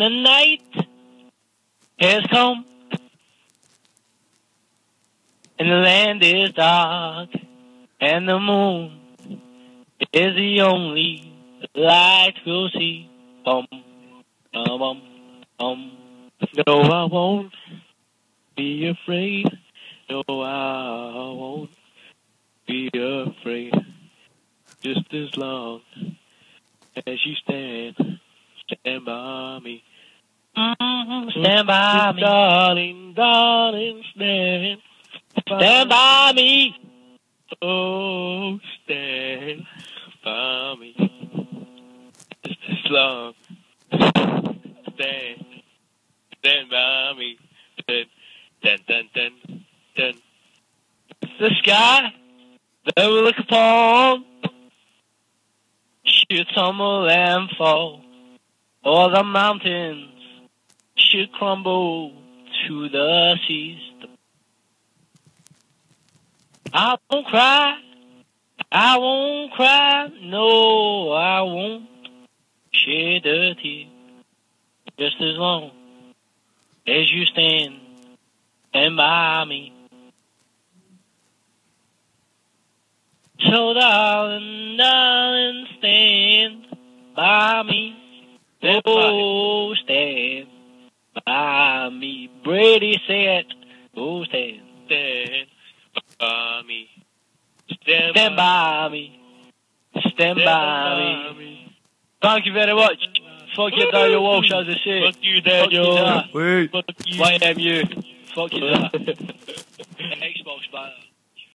the night has come and the land is dark and the moon is the only light we'll see. Bum, bum, bum. No, I won't be afraid. No, I won't be afraid. Just as long as you stand, stand by me. Stand by me. Darling, darling, stand. Stand by me. Oh, stand by me. Just as long. Stand. Stand by me. Dun, dun, dun, dun, dun. The sky that we look upon should tumble and fall, or the mountains should crumble to the seas. I won't cry, I won't cry, no, I won't shed a tear, just as long as you stand, stand by me. So darling, darling, stand by me. Oh, me. Brady said, oh, stand, Stand by me. Stand, stand by me. Stand by me. Thank you very much. Fuck you, Daniel Walsh, as I say. Fuck you, Daniel. Fuck you, Wait. Fuck you. YMU. Fuck you, that.